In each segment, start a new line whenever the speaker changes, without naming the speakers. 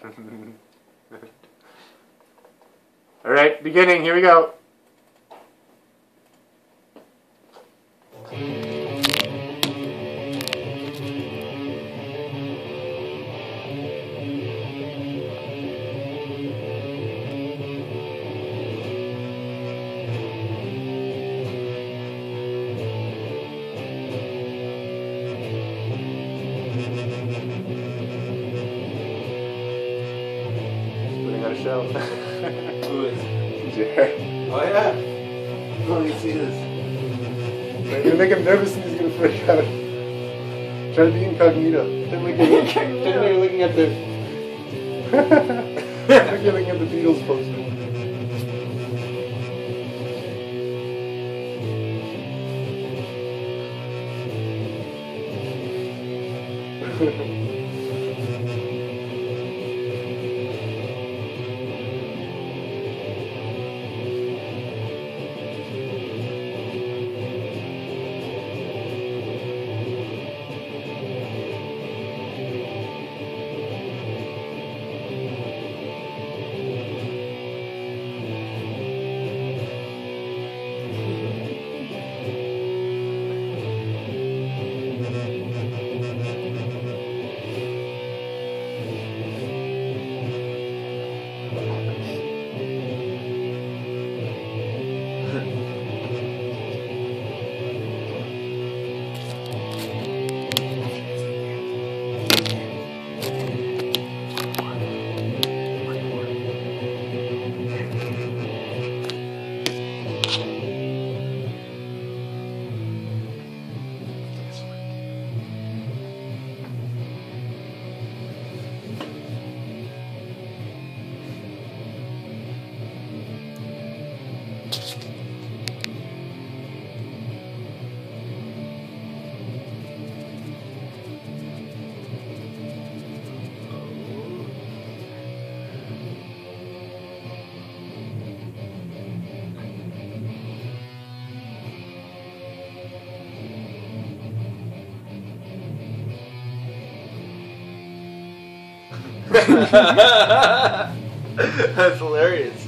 All right, beginning. Here we go. Putting on a show.
Who is?
Jared.
Oh yeah. Let me see this.
You're gonna make him nervous and he's gonna freak out. Try to be incognito. Then we can then you're looking at the Then you're looking at the Beatles poster.
That's hilarious.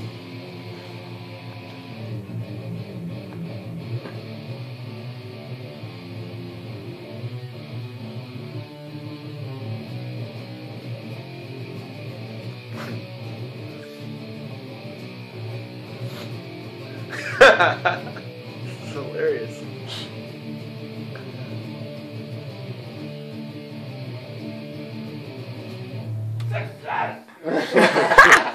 It's success!